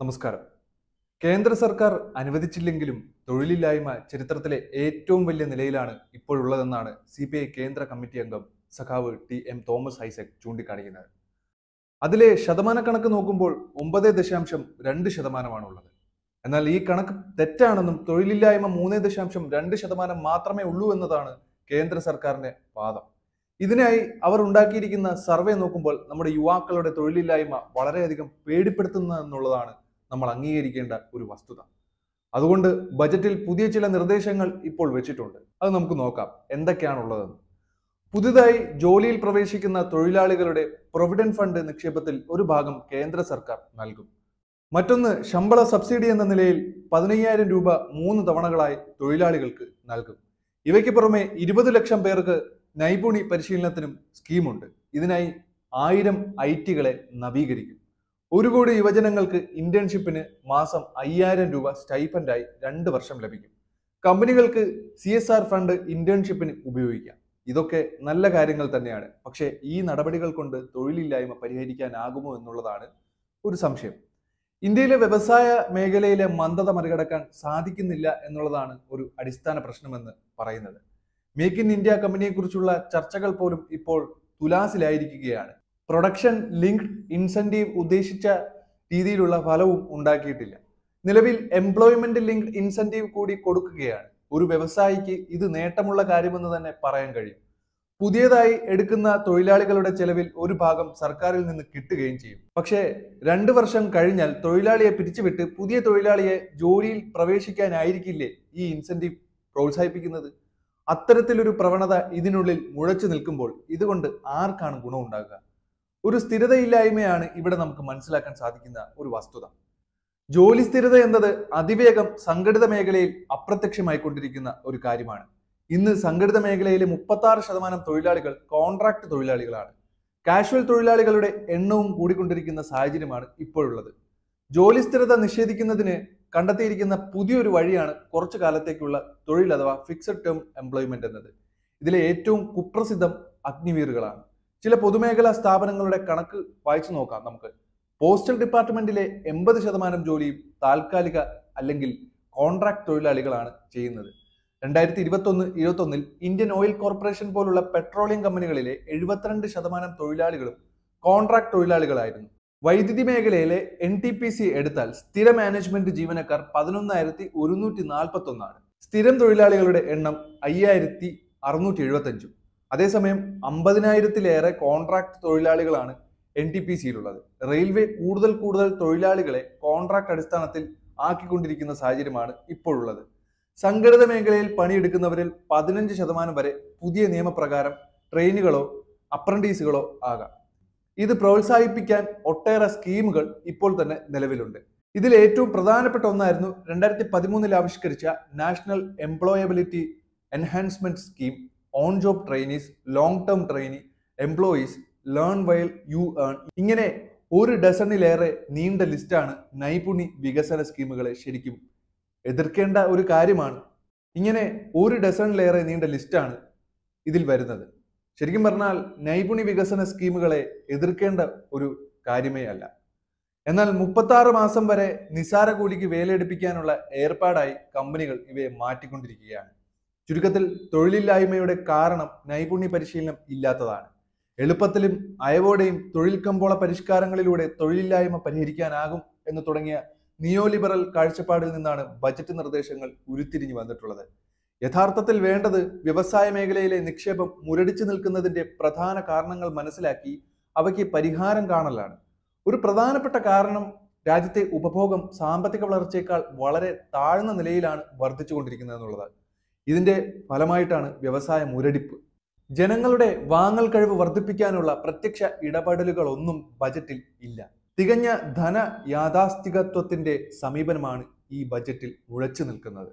നമസ്കാരം. കേന്ദ്ര സർക്കാർ അനുവദിച്ചില്ലെങ്കിലും തൊഴിലില്ലായ്മ ചരിത്രത്തിലെ ഏറ്റവും വലിയ നിലയിലാണ് ഇപ്പോഴുള്ളതെന്നാണ് സി പി ഐ കേന്ദ്ര കമ്മിറ്റി അംഗം സഖാവ് ടി എം തോമസ് ഐസക് ചൂണ്ടിക്കാണിക്കുന്നത്. അതിലെ ശതമാന കണക്ക് നോക്കുമ്പോൾ ഒമ്പത് ദശാംശം രണ്ട് ശതമാനമാണുള്ളത്. എന്നാൽ ഈ കണക്ക് തെറ്റാണെന്നും തൊഴിലില്ലായ്മ മൂന്ന് ദശാംശം രണ്ട് ശതമാനം മാത്രമേ ഉള്ളൂ എന്നതാണ് കേന്ദ്ര സർക്കാരിന്റെ വാദം. ഇതിനായി അവർ ഉണ്ടാക്കിയിരിക്കുന്ന സർവേ നോക്കുമ്പോൾ നമ്മുടെ യുവാക്കളുടെ തൊഴിലില്ലായ്മ വളരെയധികം പേടിപ്പെടുത്തുന്ന എന്നുള്ളതാണ് നമ്മൾ അംഗീകരിക്കേണ്ട ഒരു വസ്തുത. അതുകൊണ്ട് ബജറ്റിൽ പുതിയ ചില നിർദ്ദേശങ്ങൾ ഇപ്പോൾ വെച്ചിട്ടുണ്ട്. അത് നമുക്ക് നോക്കാം. എന്തൊക്കെയാണുള്ളതെന്ന്. പുതുതായി ജോലിയിൽ പ്രവേശിക്കുന്ന തൊഴിലാളികളുടെ പ്രൊവിഡന്റ് ഫണ്ട് നിക്ഷേപത്തിൽ ഒരു ഭാഗം കേന്ദ്ര സർക്കാർ നൽകും. മറ്റൊന്ന് ശമ്പള സബ്സിഡി എന്ന നിലയിൽ പതിനയ്യായിരം രൂപ മൂന്ന് തവണകളായി തൊഴിലാളികൾക്ക് നൽകും. ഇവയ്ക്ക് പുറമെ ഇരുപത് ലക്ഷം പേർക്ക് നൈപുണി പരിശീലനത്തിനും സ്കീമുണ്ട്. ഇതിനായി ആയിരം ഐ ടികളെ നവീകരിക്കും. ഒരു കോടി യുവജനങ്ങൾക്ക് ഇന്റേൺഷിപ്പിന് മാസം അയ്യായിരം രൂപ സ്റ്റൈപ്പൻഡായി രണ്ട് വർഷം ലഭിക്കും. കമ്പനികൾക്ക് സി എസ് ആർ ഫണ്ട് ഇന്റേൺഷിപ്പിന് ഉപയോഗിക്കാം. ഇതൊക്കെ നല്ല കാര്യങ്ങൾ തന്നെയാണ്. പക്ഷേ ഈ നടപടികൾ കൊണ്ട് തൊഴിലില്ലായ്മ പരിഹരിക്കാനാകുമോ എന്നുള്ളതാണ് ഒരു സംശയം. ഇന്ത്യയിലെ വ്യവസായ മേഖലയിലെ മന്ദത മറികടക്കാൻ സാധിക്കുന്നില്ല എന്നുള്ളതാണ് ഒരു അടിസ്ഥാന പ്രശ്നമെന്ന് പറയുന്നത്. മേക്ക് ഇൻ ഇന്ത്യ കമ്പനിയെക്കുറിച്ചുള്ള ചർച്ചകൾ പോലും ഇപ്പോൾ തുലാസിലായിരിക്കുകയാണ്. പ്രൊഡക്ഷൻ ലിങ്ക്ഡ് ഇൻസെന്റീവ് ഉദ്ദേശിച്ച രീതിയിലുള്ള ഫലവും ഉണ്ടാക്കിയിട്ടില്ല. നിലവിൽ എംപ്ലോയ്മെന്റ് ലിങ്ക്ഡ് ഇൻസെന്റീവ് കൂടി കൊടുക്കുകയാണ്. ഒരു വ്യവസായിക്ക് ഇത് നേട്ടമുള്ള കാര്യമെന്ന് തന്നെ പറയാൻ കഴിയും. പുതിയതായി എടുക്കുന്ന തൊഴിലാളികളുടെ ചെലവിൽ ഒരു ഭാഗം സർക്കാരിൽ നിന്ന് കിട്ടുകയും ചെയ്യും. പക്ഷേ രണ്ടു വർഷം കഴിഞ്ഞാൽ തൊഴിലാളിയെ പിരിച്ചുവിട്ട് പുതിയ തൊഴിലാളിയെ ജോലിയിൽ പ്രവേശിക്കാനായിരിക്കില്ലേ ഈ ഇൻസെന്റീവ് പ്രോത്സാഹിപ്പിക്കുന്നത്? അത്തരത്തിലൊരു പ്രവണത ഇതിനുള്ളിൽ മുഴച്ചു നിൽക്കുമ്പോൾ ഇതുകൊണ്ട് ആർക്കാണ് ഗുണമുണ്ടാകുക? ഒരു സ്ഥിരതയില്ലായ്മയാണ് ഇവിടെ നമുക്ക് മനസ്സിലാക്കാൻ സാധിക്കുന്ന ഒരു വസ്തുത. ജോലി സ്ഥിരത എന്നത് അതിവേഗം സംഘടിത മേഖലയിൽ അപ്രത്യക്ഷമായിക്കൊണ്ടിരിക്കുന്ന ഒരു കാര്യമാണ്. ഇന്ന് സംഘടിത മേഖലയിലെ മുപ്പത്തി ആറ് ശതമാനം തൊഴിലാളികൾ കോൺട്രാക്ട് തൊഴിലാളികളാണ്. കാഷ്വൽ തൊഴിലാളികളുടെ എണ്ണവും കൂടിക്കൊണ്ടിരിക്കുന്ന സാഹചര്യമാണ് ഇപ്പോഴുള്ളത്. ജോലി സ്ഥിരത നിഷേധിക്കുന്നതിന് കണ്ടെത്തിയിരിക്കുന്ന പുതിയൊരു വഴിയാണ് കുറച്ചു കാലത്തേക്കുള്ള തൊഴിൽ അഥവാ ഫിക്സഡ് ടേം എംപ്ലോയ്മെന്റ് എന്നത്. ഇതിലെ ഏറ്റവും കുപ്രസിദ്ധം അഗ്നിവീറുകളാണ്. ചില പൊതുമേഖലാ സ്ഥാപനങ്ങളുടെ കണക്ക് വായിച്ചു നോക്കാം നമുക്ക്. പോസ്റ്റൽ ഡിപ്പാർട്ട്മെന്റിലെ എൺപത് ശതമാനം ജോലിയും താൽക്കാലിക അല്ലെങ്കിൽ കോൺട്രാക്ട് തൊഴിലാളികളാണ് ചെയ്യുന്നത്. രണ്ടായിരത്തി ഇരുപത്തൊന്ന് ഇരുപത്തൊന്നിൽ ഇന്ത്യൻ ഓയിൽ കോർപ്പറേഷൻ പോലുള്ള പെട്രോളിയം കമ്പനികളിലെ എഴുപത്തിരണ്ട് ശതമാനം തൊഴിലാളികളും കോൺട്രാക്ട് തൊഴിലാളികളായിരുന്നു. വൈദ്യുതി മേഖലയിലെ എൻ ടി പി സി എടുത്താൽ സ്ഥിര മാനേജ്മെന്റ് ജീവനക്കാർ പതിനൊന്നായിരത്തി ഒരുന്നൂറ്റി നാൽപ്പത്തി ഒന്നാണ് സ്ഥിരം തൊഴിലാളികളുടെ എണ്ണം അയ്യായിരത്തി അറുന്നൂറ്റി എഴുപത്തി അഞ്ചും അതേസമയം അമ്പതിനായിരത്തിലേറെ കോൺട്രാക്ട് തൊഴിലാളികളാണ് എൻ ടി പി സിയിലുള്ളത് റെയിൽവേ കൂടുതൽ കൂടുതൽ തൊഴിലാളികളെ കോൺട്രാക്ട് അടിസ്ഥാനത്തിൽ ആക്കിക്കൊണ്ടിരിക്കുന്ന സാഹചര്യമാണ് ഇപ്പോഴുള്ളത്. സംഘടിത മേഖലയിൽ പണിയെടുക്കുന്നവരിൽ പതിനഞ്ച് ശതമാനം വരെ പുതിയ നിയമപ്രകാരം ട്രെയിനുകളോ അപ്രന്റീസുകളോ ആകാം. ഇത് പ്രോത്സാഹിപ്പിക്കാൻ ഒട്ടേറെ സ്കീമുകൾ ഇപ്പോൾ തന്നെ നിലവിലുണ്ട്. ഇതിൽ ഏറ്റവും പ്രധാനപ്പെട്ട ഒന്നായിരുന്നു രണ്ടായിരത്തി പതിമൂന്നിൽ ആവിഷ്കരിച്ച national employability enhancement scheme. On job trainees long term trainee employees learn while you earn ഇങ്ങനെ ഒരു ഡസണിലേറെ നീണ്ട ലിസ്റ്റാണ് നൈപുണി വികസന സ്കീമുകളെ ശരിക്കും എതിർക്കേണ്ട ഒരു കാര്യമാണ്. ഇങ്ങനെ ഒരു ഡസണിലേറെ നീണ്ട ലിസ്റ്റാണ് ഇതിൽ വരുന്നത്. ശരിക്കും പറഞ്ഞാൽ നൈപുണി വികസന സ്കീമുകളെ എതിർക്കേണ്ട ഒരു കാര്യമേ അല്ല. എന്നാൽ മുപ്പത്താറ് മാസം വരെ നിസാര കൂലിക്ക് വേലയെടുപ്പിക്കാനുള്ള ഏർപ്പാടായി കമ്പനികൾ ഇവയെ മാറ്റിക്കൊണ്ടിരിക്കുകയാണ്. ചുരുക്കത്തിൽ തൊഴിലില്ലായ്മയുടെ കാരണം നൈപുണ്യ പരിശീലനം ഇല്ലാത്തതാണ്. എളുപ്പത്തിലും അയവോടെയും തൊഴിൽ കമ്പോള പരിഷ്കാരങ്ങളിലൂടെ തൊഴിലില്ലായ്മ പരിഹരിക്കാനാകും എന്ന് തുടങ്ങിയ നിയോലിബറൽ കാഴ്ചപ്പാടിൽ നിന്നാണ് ബജറ്റ് നിർദ്ദേശങ്ങൾ ഉരുത്തിരിഞ്ഞു വന്നിട്ടുള്ളത്. യഥാർത്ഥത്തിൽ വേണ്ടത് വ്യവസായ മേഖലയിലെ നിക്ഷേപം മുരടിച്ചു നിൽക്കുന്നതിന്റെ പ്രധാന കാരണങ്ങൾ മനസ്സിലാക്കി അവയ്ക്ക് പരിഹാരം കാണലാണ്. ഒരു പ്രധാനപ്പെട്ട കാരണം രാജ്യത്തെ ഉപഭോഗം സാമ്പത്തിക വളർച്ചയേക്കാൾ വളരെ താഴ്ന്ന നിലയിലാണ് വർദ്ധിച്ചുകൊണ്ടിരിക്കുന്നത് എന്നുള്ളത് ഇതിന്റെ ഫലമായിട്ടാണ് വ്യവസായ മുരടിപ്പ്. ജനങ്ങളുടെ വാങ്ങൽ കഴിവ് വർദ്ധിപ്പിക്കാനുള്ള പ്രത്യക്ഷ ഇടപെടലുകളൊന്നും ബജറ്റിൽ ഇല്ല. തികഞ്ഞ ധന യാഥാസ്ഥികത്വത്തിന്റെ സമീപനമാണ് ഈ ബജറ്റിൽ മുഴച്ചു നിൽക്കുന്നത്.